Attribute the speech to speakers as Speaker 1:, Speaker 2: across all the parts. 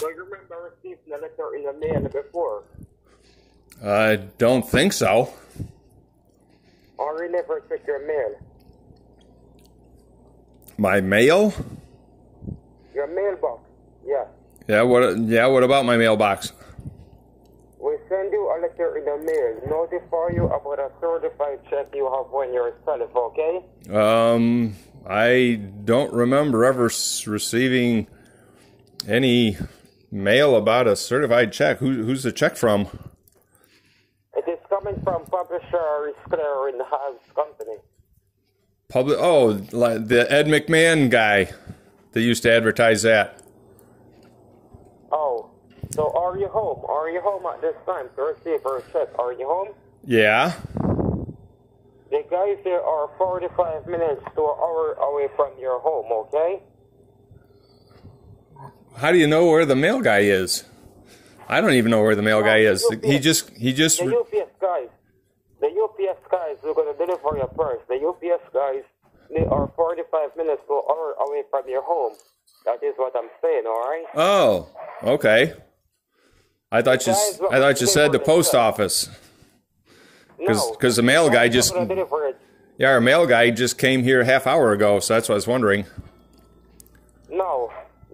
Speaker 1: Do you remember receiving a letter in the mail before?
Speaker 2: I don't think so.
Speaker 1: You never check your mail?
Speaker 2: My mail?
Speaker 1: Your mailbox? Yeah.
Speaker 2: Yeah. What? Yeah. What about my mailbox?
Speaker 1: We send you a letter in the mail, notify you about a certified check you have when yourself, okay?
Speaker 2: Um, I don't remember ever s- receiving any mail about a certified check. Who, who's the check from?
Speaker 1: It is coming from publisher Clearing House Company.
Speaker 2: Public. Oh, the Ed McMahon guy that used to advertise that.
Speaker 1: Oh, so are you home? Are you home at this time to receive check? Are you home?
Speaker 2: Yeah.
Speaker 1: The guys here are 45 minutes to an hour away from your home, okay?
Speaker 2: How do you know where the mail guy is? I don't even know where the mail guy is. He just. He just.
Speaker 1: The UPS guys, the UPS guys who are going to deliver your purse, the UPS guys, they are 45 minutes to hour away from your home. That is what I'm saying, alright?
Speaker 2: Oh. Okay. I thought you. s- I thought you said the post office.
Speaker 1: No.
Speaker 2: 'cause the mail guy
Speaker 1: Guys
Speaker 2: just-
Speaker 1: are gonna deliver it.
Speaker 2: Yeah, our mail guy just came here a half hour ago, so that's what I was wondering.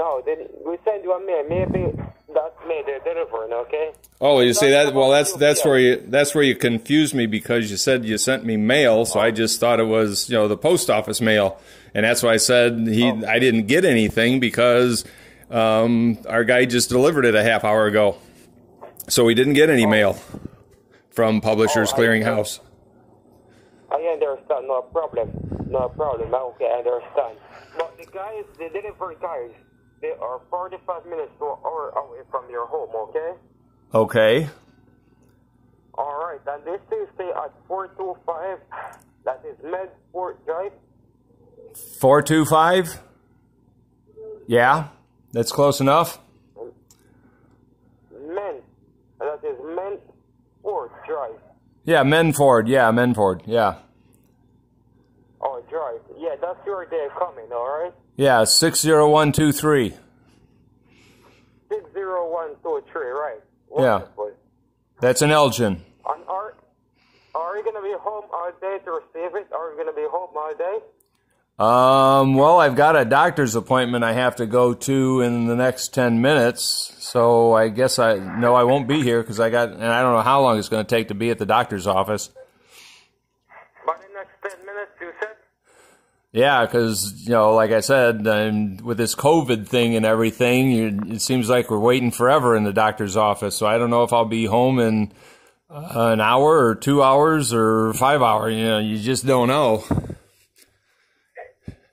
Speaker 1: No, they, we send you a mail. Maybe that's me they're delivering, okay?
Speaker 2: Oh, you say that? Well, that's that's where you that's where you confused me because you said you sent me mail, so I just thought it was you know the post office mail, and that's why I said he I didn't get anything because um, our guy just delivered it a half hour ago, so we didn't get any mail from Publishers
Speaker 1: Oh,
Speaker 2: Clearinghouse.
Speaker 1: I understand, no problem. No problem, okay, I understand. But the guys, the delivery guys, they are 45 minutes to an hour away from your home, okay?
Speaker 2: Okay.
Speaker 1: Alright, and this is stay at 425, that is Medford Drive.
Speaker 2: Four two five. Yeah, that's close enough.
Speaker 1: Men, that is Medford Drive.
Speaker 2: Yeah, Menford. Yeah, Menford. Yeah.
Speaker 1: Drive. Yeah, that's your day coming?
Speaker 2: Yeah, zero one two three.
Speaker 1: 60123, right?
Speaker 2: Yeah. That's an Elgin.
Speaker 1: And are, are you going to be home all day to receive it? Are you going to be home all day?
Speaker 2: Um, well, I've got a doctor's appointment I have to go to in the next 10 minutes. So I guess I, no, I won't be here because I got, and I don't know how long it's going to take to be at the doctor's office.
Speaker 1: By the next 10 minutes, you said?
Speaker 2: Yeah, because, you know, like I said, um, with this COVID thing and everything, you, it seems like we're waiting forever in the doctor's office. So I don't know if I'll be home in uh, an hour or two hours or five hours. You know, you just don't know.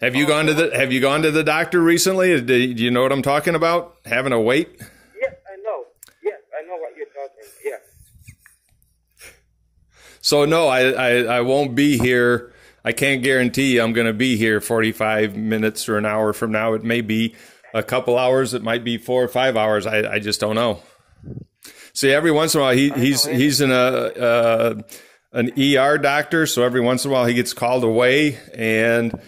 Speaker 2: Have you gone to the Have you gone to the doctor recently? Do you know what I'm talking about? Having to wait?
Speaker 1: Yes, I know. Yes, I know what you're talking. Yes.
Speaker 2: So no, I, I, I won't be here. I can't guarantee I'm going to be here 45 minutes or an hour from now. It may be a couple hours. It might be four or five hours. I, I just don't know. See, every once in a while, he, he's he's in a uh, an ER doctor, so every once in a while he gets called away, and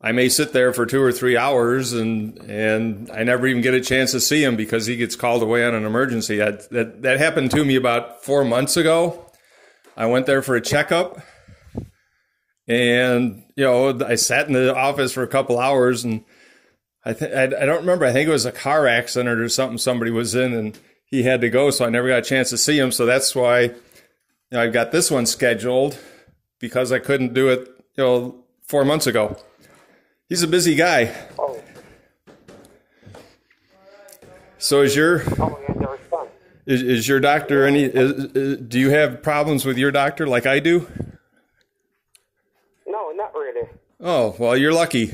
Speaker 2: I may sit there for two or three hours, and and I never even get a chance to see him because he gets called away on an emergency. That that that happened to me about four months ago. I went there for a checkup, and you know I sat in the office for a couple hours, and I I, don't remember. I think it was a car accident or something somebody was in, and he had to go, so I never got a chance to see him. So that's why you know, I've got this one scheduled because I couldn't do it, you know, four months ago. He's a busy guy.
Speaker 1: Oh,
Speaker 2: So is your is, is your doctor any? Is, is, do you have problems with your doctor like I do? Oh well, you're lucky.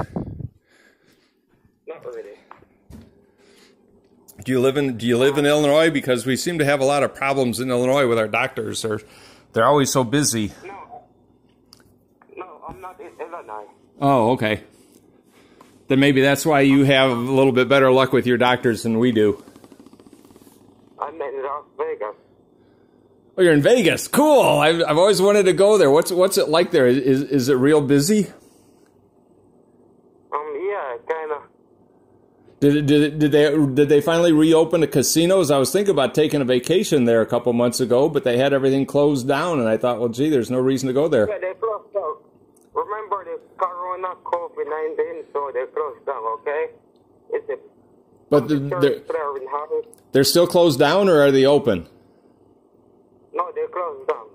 Speaker 1: Not really.
Speaker 2: Do you live in Do you live in Illinois? Because we seem to have a lot of problems in Illinois with our doctors. They're they're always so busy.
Speaker 1: No. No, I'm not in Illinois.
Speaker 2: Oh, okay. Then maybe that's why you have a little bit better luck with your doctors than we do.
Speaker 1: I'm in Las Vegas.
Speaker 2: Oh, you're in Vegas. Cool. I've, I've always wanted to go there. What's what's it like there? Is is it real busy?
Speaker 1: Um, yeah, kind of.
Speaker 2: Did, did, did they did they finally reopen the casinos? I was thinking about taking a vacation there a couple months ago, but they had everything closed down, and I thought, well, gee, there's no reason to go there.
Speaker 1: Yeah, they closed down. Remember the Corona COVID nineteen, so they closed down. Okay, it's a
Speaker 2: But the, they're,
Speaker 1: there in Harris.
Speaker 2: they're still closed down, or are they open?
Speaker 1: No, they closed down.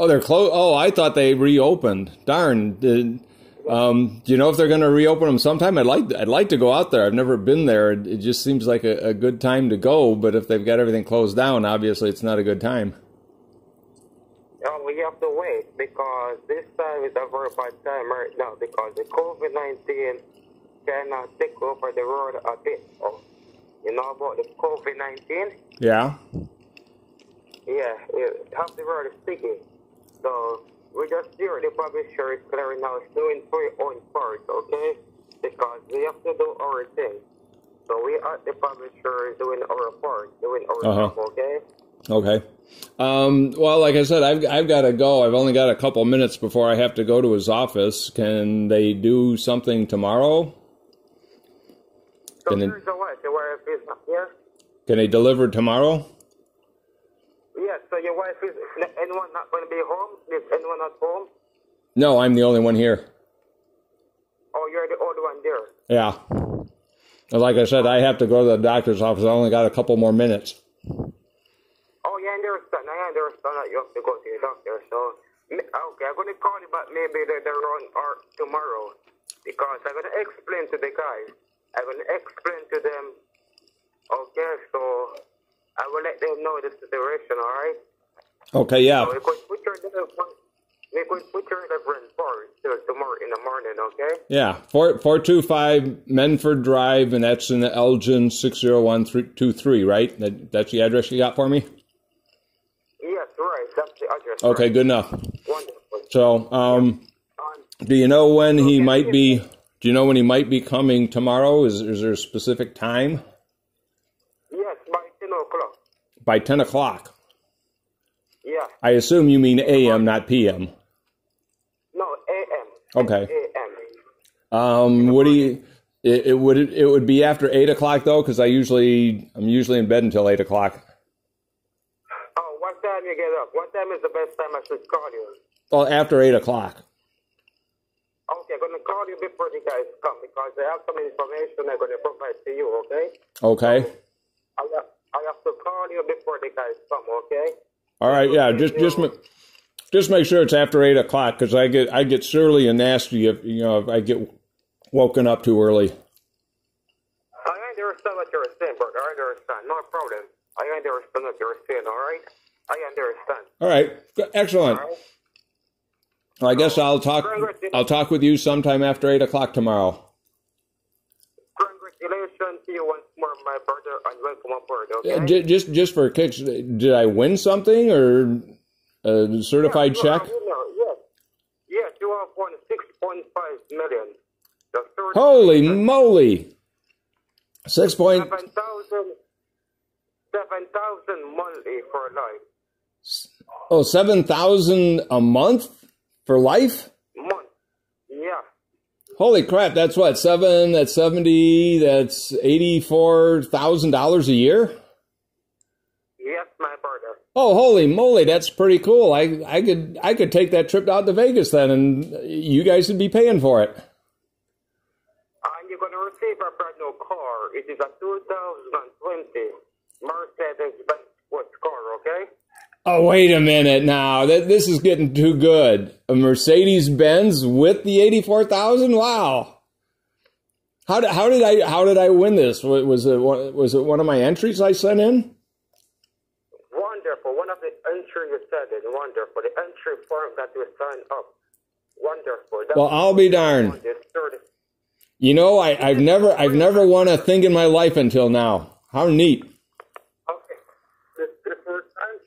Speaker 2: Oh, they're closed. Oh, I thought they reopened. Darn. Did, um, do you know if they're going to reopen them sometime? I'd like I'd like to go out there. I've never been there. It just seems like a, a good time to go. But if they've got everything closed down, obviously it's not a good time.
Speaker 1: Oh, we have to wait because this time is a very bad time right now because the COVID nineteen cannot take over the world a bit. Oh, you know about the COVID nineteen?
Speaker 2: Yeah.
Speaker 1: Yeah, half the world is sticky. So we just hear the publisher is clearing out doing three own parts, okay? Because we have to do our thing. So we at the publisher doing our part, doing our
Speaker 2: Uh-huh.
Speaker 1: job, okay?
Speaker 2: Okay. Um, well, like I said, I've I've got to go. I've only got a couple minutes before I have to go to his office. Can they do something tomorrow?
Speaker 1: So
Speaker 2: Can it-
Speaker 1: here's the wife. The wife is not here.
Speaker 2: Can they deliver tomorrow?
Speaker 1: Yes, so your wife is anyone not going to be home? Is anyone at home?
Speaker 2: No, I'm the only one here.
Speaker 1: Oh, you're the only one there?
Speaker 2: Yeah. And like I said, I have to go to the doctor's office. I only got a couple more minutes.
Speaker 1: Oh, yeah, I understand. I understand that you have to go to the doctor. So, okay, I'm going to call you back maybe later on or tomorrow because I'm going to explain to the guys. I'm going to explain to them. Okay, so I will let them know the situation, all right?
Speaker 2: Okay, yeah.
Speaker 1: So we could put your different, we could put your different tomorrow in the morning, okay?
Speaker 2: Yeah, four four two five Menford Drive, and that's in the Elgin six zero one three two three. Right? That, that's the address you got for me.
Speaker 1: Yes, right. That's the address.
Speaker 2: Okay,
Speaker 1: right.
Speaker 2: good enough.
Speaker 1: Wonderful.
Speaker 2: So, um,
Speaker 1: Um,
Speaker 2: do you know when he might be? Do you know when he might be coming tomorrow? Is is there a specific time?
Speaker 1: yes, by 10 o'clock.
Speaker 2: By ten o'clock. I assume you mean a.m., not p.m.
Speaker 1: No, a.m.
Speaker 2: Okay.
Speaker 1: A.m.
Speaker 2: Um, would he? It, it would it would be after eight o'clock though, because I usually I'm usually in bed until eight o'clock.
Speaker 1: Oh, what time you get up? What time is the best time I should call you?
Speaker 2: Well, after eight o'clock.
Speaker 1: Okay, I'm gonna call you before the guys come because I have some information I'm gonna provide to you. Okay?
Speaker 2: Okay.
Speaker 1: I have, I have to call you before the guys come. Okay?
Speaker 2: All right. Yeah. Just just just make sure it's after eight o'clock because I get I get surly and nasty if you know if I get woken up too early.
Speaker 1: I understand what you're saying, brother. I understand. No problem. I understand what you're saying. All right? I understand.
Speaker 2: All right. Excellent.
Speaker 1: All right?
Speaker 2: Well, I guess I'll talk. I'll talk with you sometime after eight o'clock tomorrow.
Speaker 1: Congratulations to you my brother, and welcome aboard. Okay?
Speaker 2: Uh, j- just just for kicks, did I win something or a certified
Speaker 1: You
Speaker 2: check?
Speaker 1: Yes. Yes, you have won 6.5 million.
Speaker 2: Holy moly! Six point
Speaker 1: 7,000 7,000 monthly for life.
Speaker 2: oh seven thousand a month for life. Holy crap! That's what seven. That's seventy. That's eighty-four thousand dollars a year.
Speaker 1: Yes, my brother.
Speaker 2: Oh, holy moly! That's pretty cool. I I could I could take that trip out to Vegas then, and you guys would be paying for it.
Speaker 1: And you're going to receive a brand new car. It is a 2020 Mercedes-Benz sports car, okay?
Speaker 2: Oh, wait a minute now. That this is getting too good. A Mercedes Benz with the eighty-four thousand. Wow. How did how did I how did I win this? Was it one, was it one of my entries I sent in?
Speaker 1: Wonderful. One of the entry you said it. Wonderful. The entry form that you signed up. Wonderful.
Speaker 2: Well, I'll be darned. You know, I, I've never I've never won a thing in my life until now. How neat.
Speaker 1: Okay. This is the first time?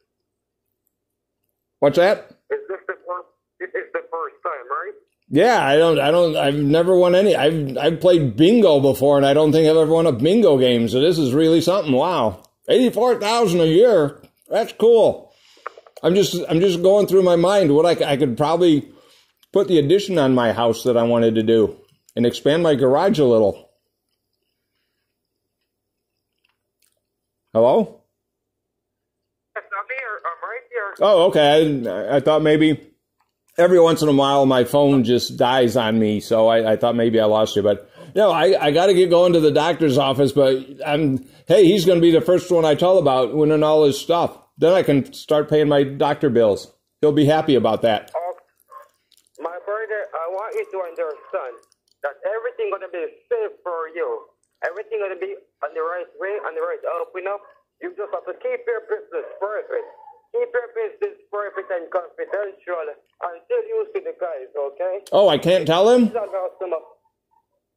Speaker 2: What's that?
Speaker 1: Is this the first? The first time, right?
Speaker 2: Yeah, I don't I don't I've never won any. I've I've played bingo before and I don't think I've ever won a bingo game. So this is really something. Wow. 84,000 a year. That's cool. I'm just I'm just going through my mind what I, I could probably put the addition on my house that I wanted to do and expand my garage a little. Hello?
Speaker 1: Yes, I'm here. I'm right here.
Speaker 2: Oh, okay. I, I thought maybe every once in a while my phone just dies on me, so I, I thought maybe I lost you. But no, I, I got to get going to the doctor's office. But I'm hey, he's going to be the first one I tell about winning all his stuff. Then I can start paying my doctor bills. He'll be happy about that.
Speaker 1: Oh, my brother, I want you to understand that everything gonna be safe for you. Everything gonna be on the right way, on the right open up. You just have to keep your business private. Keep your business private and confidential until you see the guys, okay?
Speaker 2: Oh, I can't tell him?
Speaker 1: It's not about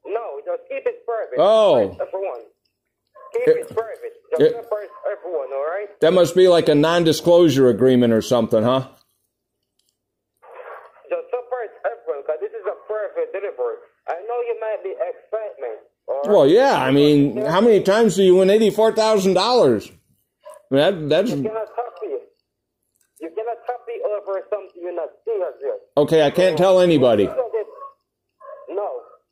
Speaker 1: No, just keep it private.
Speaker 2: Oh.
Speaker 1: Everyone. Keep
Speaker 2: It- eh,
Speaker 1: it private. Just eh.
Speaker 2: it-
Speaker 1: separate everyone, alright?
Speaker 2: That must be like a non-disclosure agreement or something, huh?
Speaker 1: Just separate everyone, because this is a private delivery. I know you might be excitement. all right?
Speaker 2: Well, yeah. I mean, how many times do you win eighty-four thousand dollars? That that's
Speaker 1: You cannot. You happy over something you're not serious with.
Speaker 2: okay. I can't tell anybody.
Speaker 1: You No,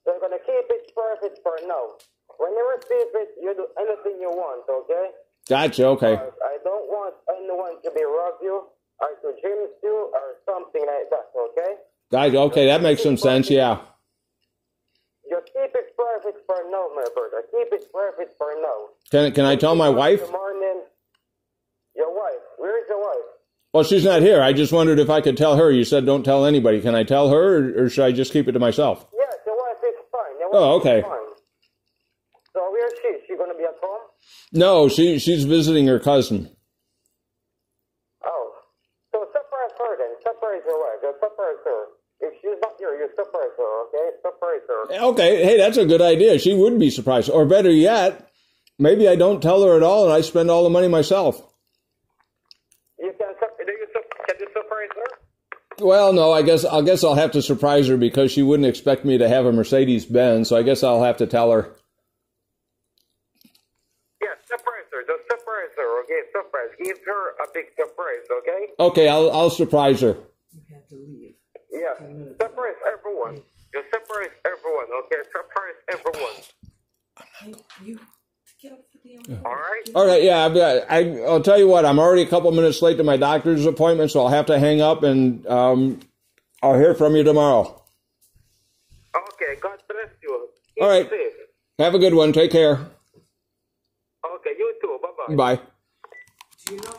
Speaker 1: they're gonna keep it private for now. When you receive it, you do anything you want, okay?
Speaker 2: Gotcha. Okay.
Speaker 1: I don't want anyone to be rob you or to dream you or something like that, okay?
Speaker 2: Gotcha. Okay, that makes some sense. Yeah.
Speaker 1: Just keep it private for now, my brother. Keep it private for now.
Speaker 2: Can can I tell my wife?
Speaker 1: Good morning. Your wife. Where is your wife?
Speaker 2: Well, she's not here. I just wondered if I could tell her. You said don't tell anybody. Can I tell her, or, or should I just keep it to myself?
Speaker 1: Wife is fine.
Speaker 2: Oh, okay.
Speaker 1: Is fine. So where is she? She gonna be at home?
Speaker 2: No, she she's visiting her cousin.
Speaker 1: Oh. So surprise her then. Surprise your wife. Just surprise her. If she's not here, you surprise her, okay? Surprise her.
Speaker 2: Okay, hey, that's a good idea. She would be surprised. Or better yet, maybe I don't tell her at all, and I spend all the money myself.
Speaker 1: You can sup- do you sup- can you surprise her?
Speaker 2: Well, no, I guess I guess I'll have to surprise her because she wouldn't expect me to have a Mercedes Benz. So I guess I'll have to tell her.
Speaker 1: Yes, surprise her. Just surprise her, okay? Surprise. Give her a big surprise, okay?
Speaker 2: Okay, I'll I'll surprise her.
Speaker 3: You had to leave.
Speaker 1: Yeah. Surprise everyone. Just surprise everyone, okay? Surprise everyone.
Speaker 3: Hey, you get up for the
Speaker 1: All right?
Speaker 2: All right, yeah, I've got, I, I'll tell you what. I'm already a couple minutes late to my doctor's appointment, so I'll have to hang up, and um, I'll hear from you tomorrow.
Speaker 1: Okay, God bless you. Keep
Speaker 2: All right.
Speaker 1: safe.
Speaker 2: Have a good one. Take care.
Speaker 1: Okay, you too. Bye bye.